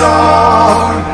song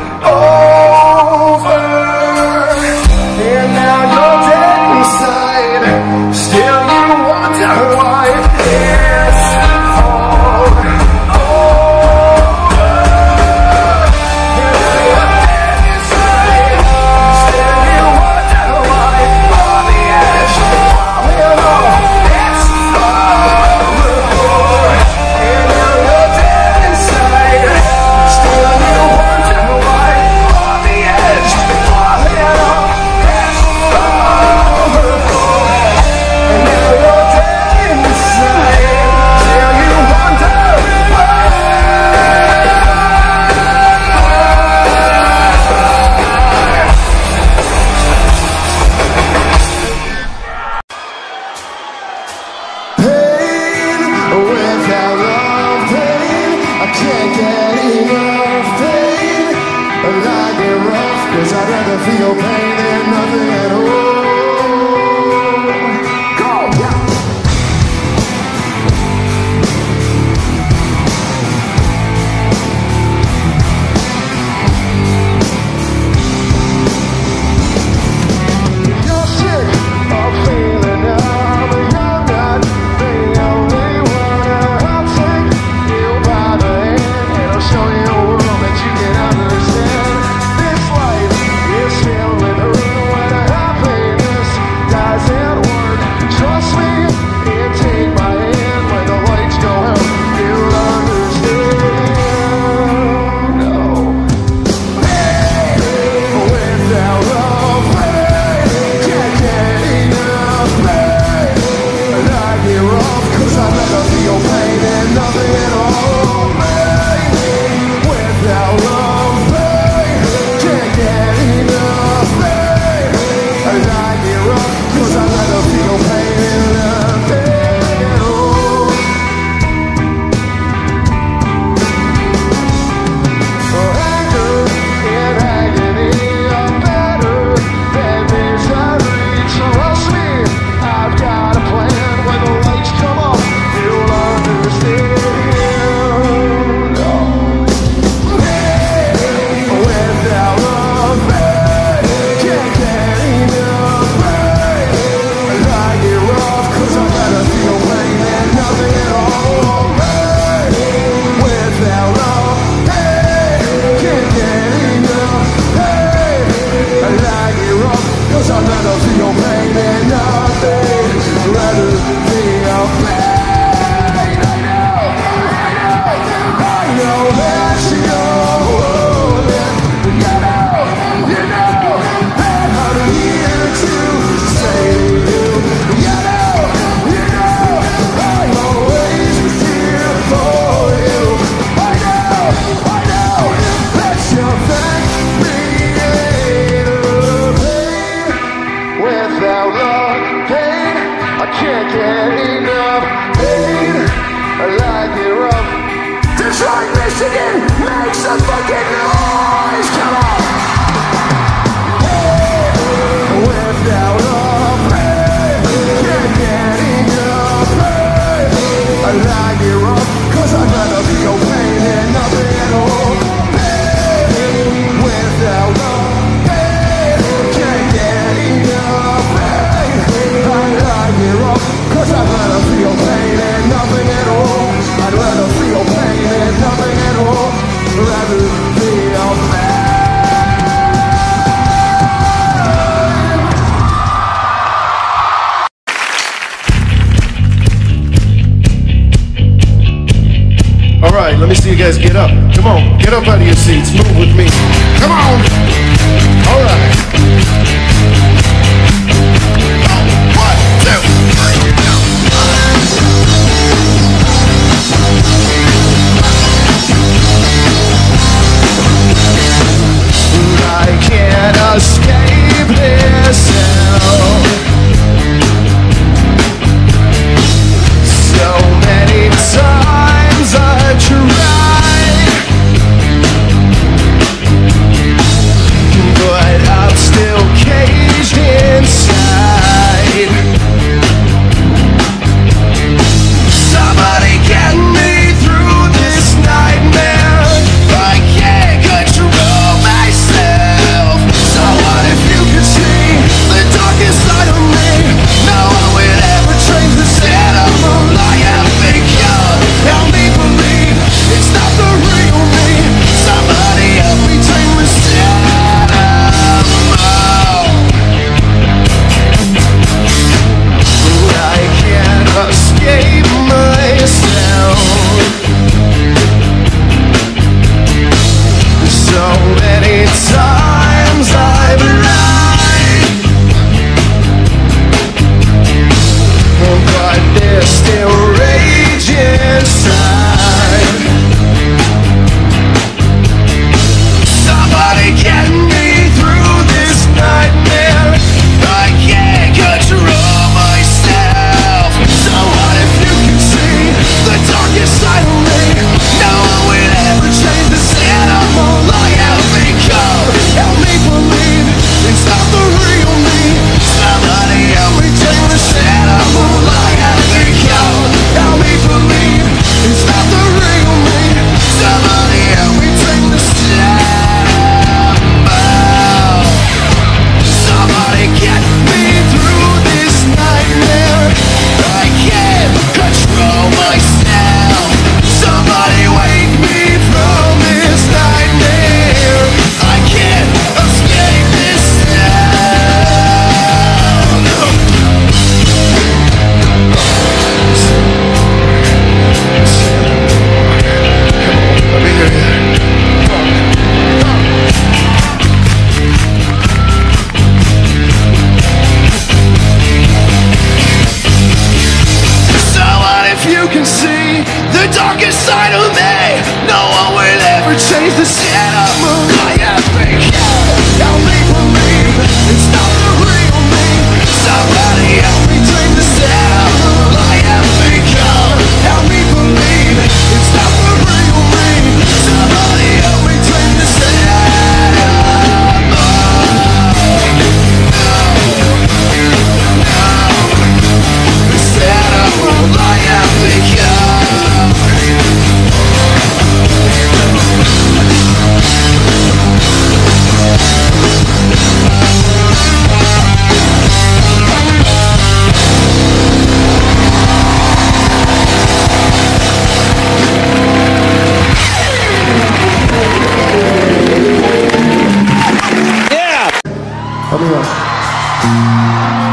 Música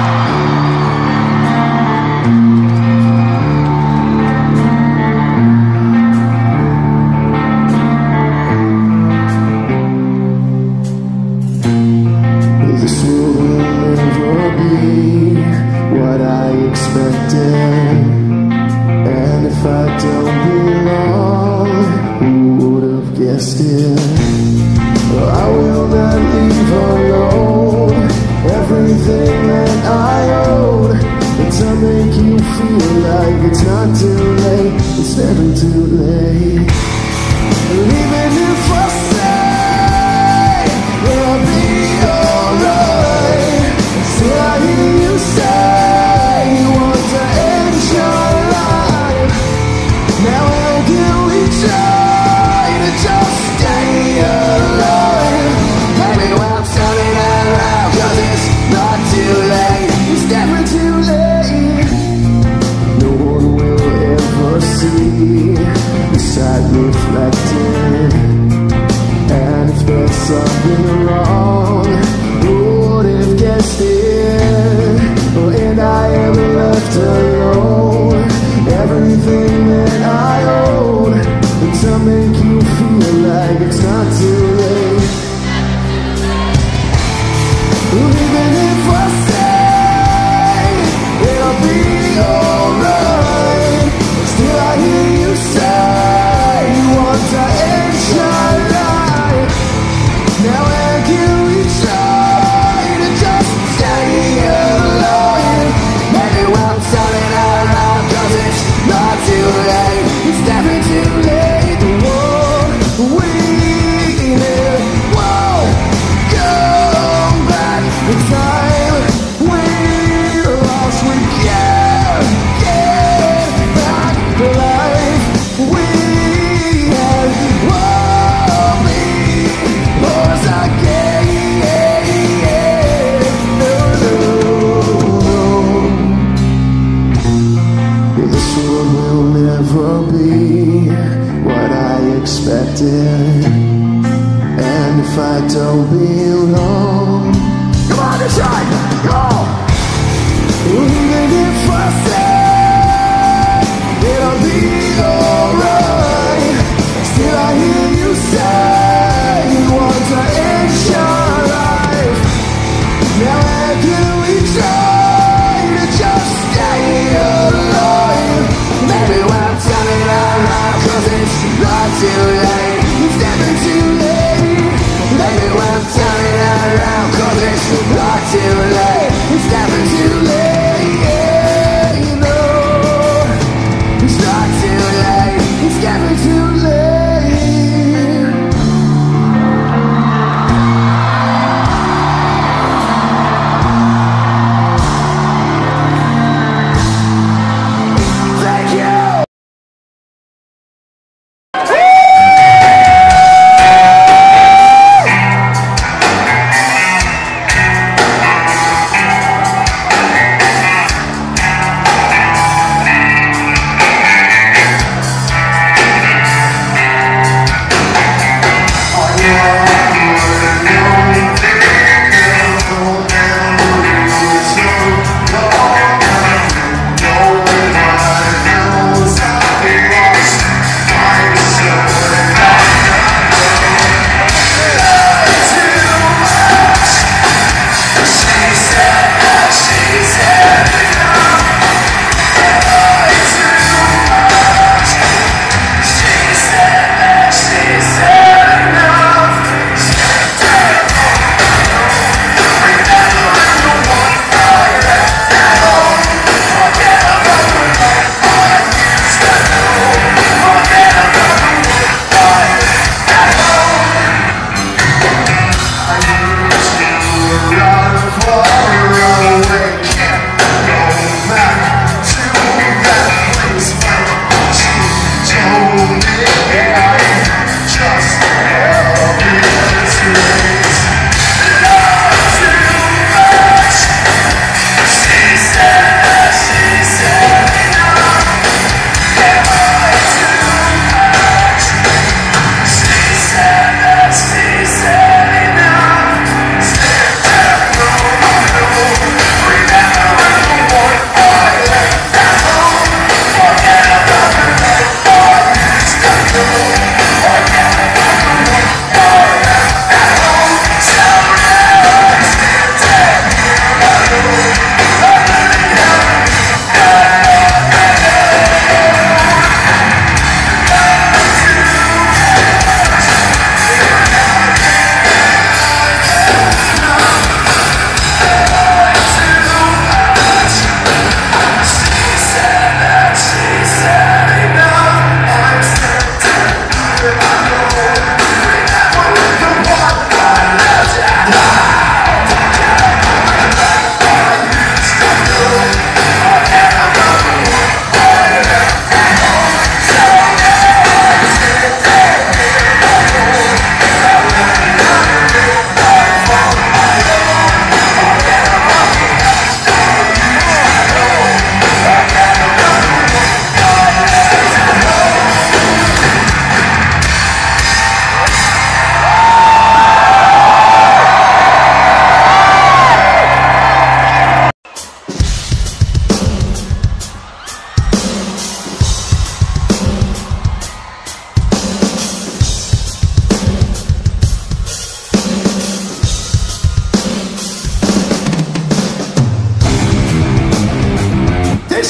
left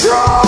strong.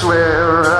swear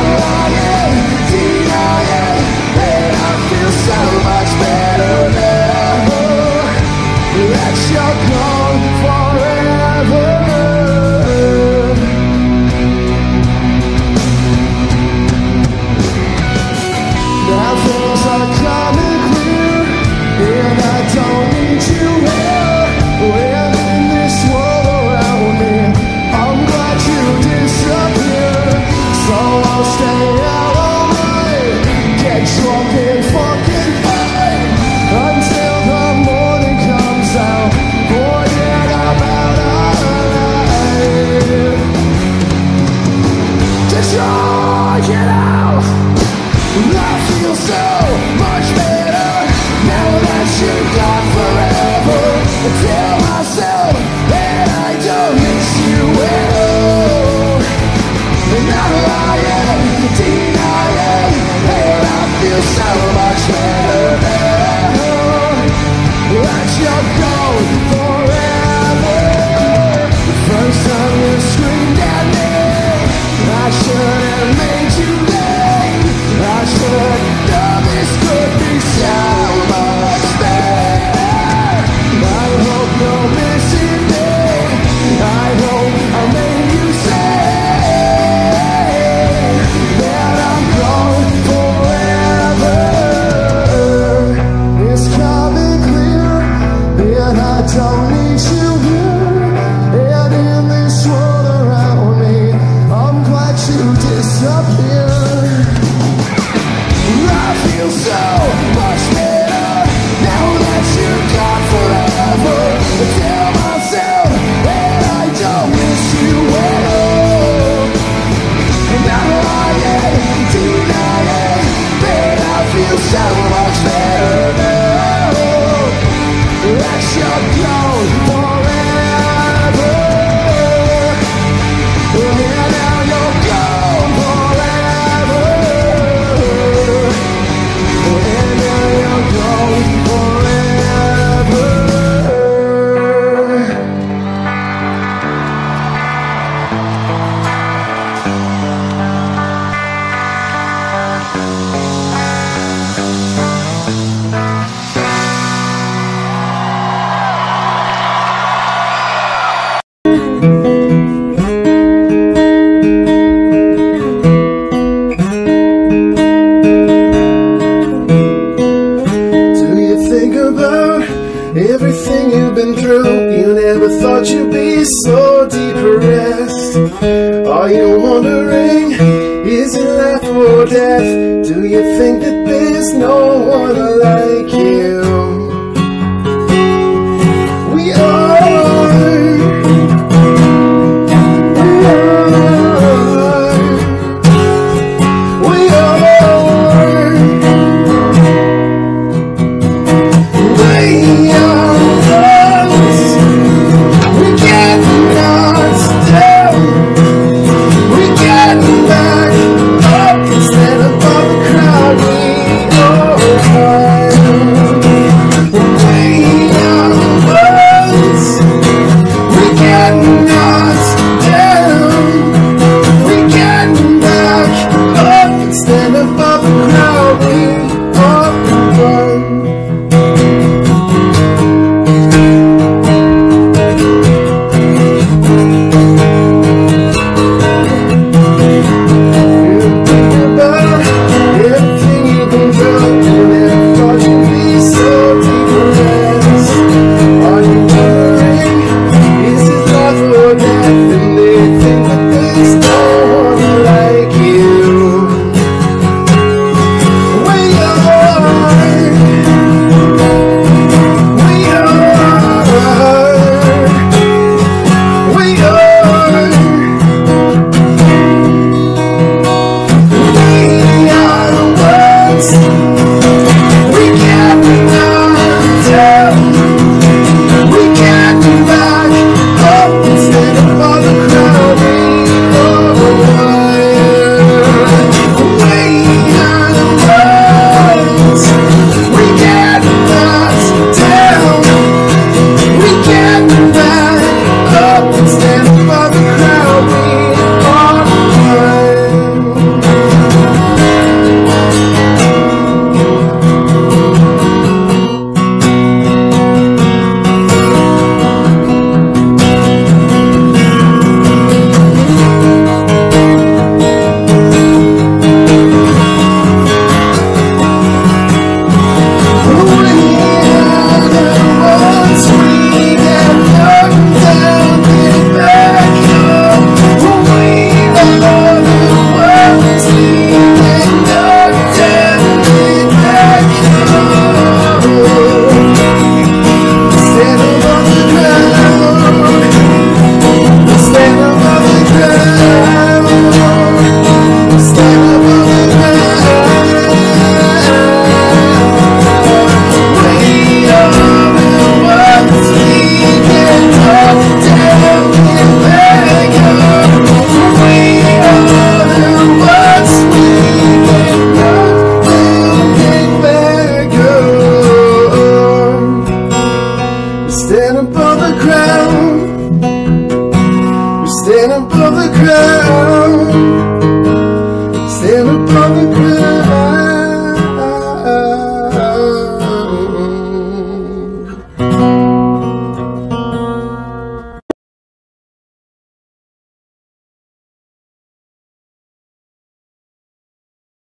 glória.